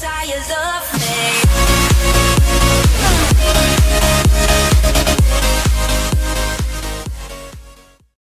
desires of